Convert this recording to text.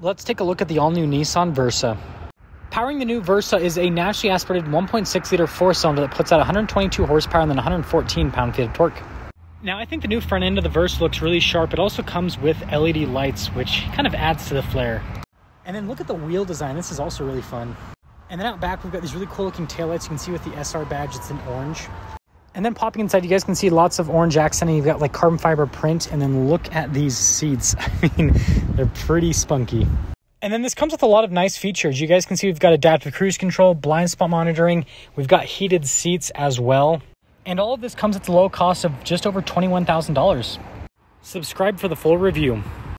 Let's take a look at the all new Nissan Versa. Powering the new Versa is a naturally aspirated 1.6 liter four cylinder that puts out 122 horsepower and then 114 pound feet of torque. Now, I think the new front end of the Versa looks really sharp. It also comes with LED lights, which kind of adds to the flair. And then look at the wheel design. This is also really fun. And then out back, we've got these really cool looking taillights. You can see with the SR badge, it's in orange. And then popping inside, you guys can see lots of orange accent. You've got like carbon fiber print. And then look at these seats. I mean, they're pretty spunky. And then this comes with a lot of nice features. You guys can see we've got adaptive cruise control, blind spot monitoring. We've got heated seats as well. And all of this comes at the low cost of just over $21,000. Subscribe for the full review.